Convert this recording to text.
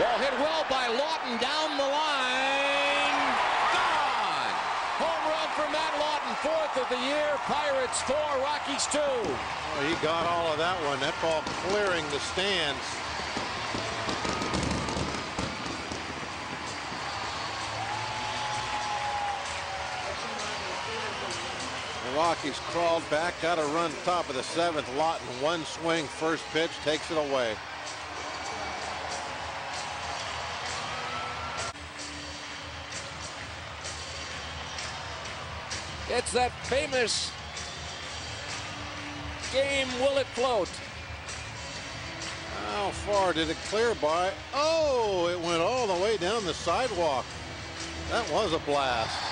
Ball hit well by Lawton down the line. Gone. Home run for Matt Lawton, fourth of the year. Pirates four, Rockies two. Well, he got all of that one. That ball clearing the stands. The Rockies crawled back, got a run top of the seventh. Lawton, one swing, first pitch, takes it away. It's that famous game, Will It Float? How far did it clear by? Oh, it went all the way down the sidewalk. That was a blast.